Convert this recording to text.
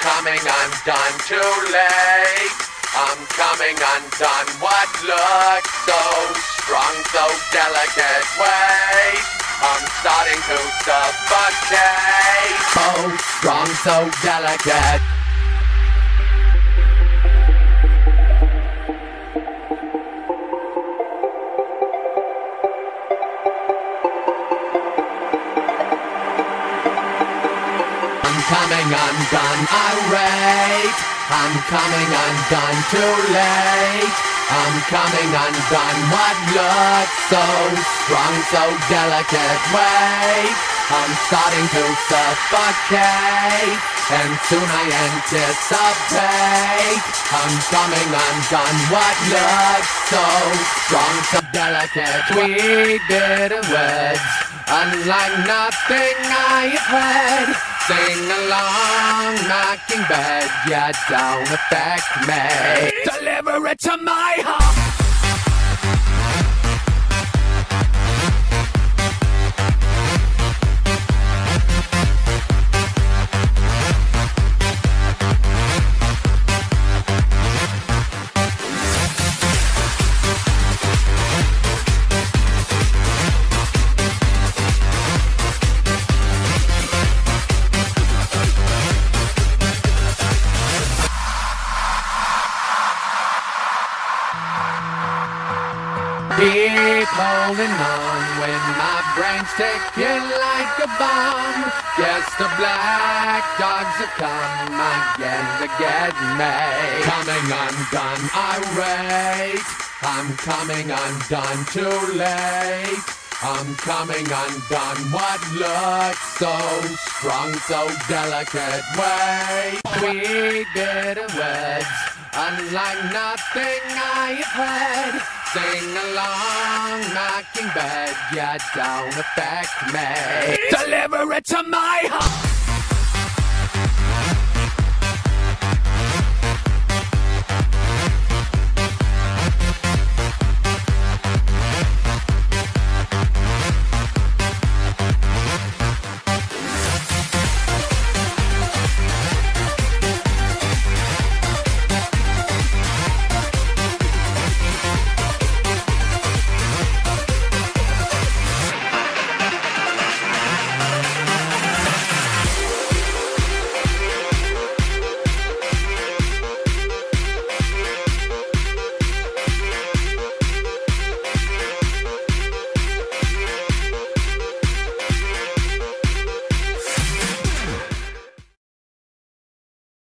coming undone too late. I'm coming undone. What looks so strong, so delicate? Wait, I'm starting to suffocate. So strong, so delicate. Coming undone, irate. I'm coming undone too late. I'm coming undone. What looks so strong, so delicate? Wait, I'm starting to suffocate, and soon I anticipate. I'm coming undone. What looks so strong, so delicate? Sweet bitter words, unlike nothing I've heard. Sing along, mockingbird, you don't affect me. Deliver it to my heart. Keep holding on when my brain's ticking like a bomb. Guess the black dogs have come again to get me. Coming undone, irate. I'm coming undone too late. I'm coming undone. What looks so strong, so delicate? Wait, sweet bitter words, unlike nothing I've heard. Sing along, mockingbird, you don't affect me. Deliver it to my heart.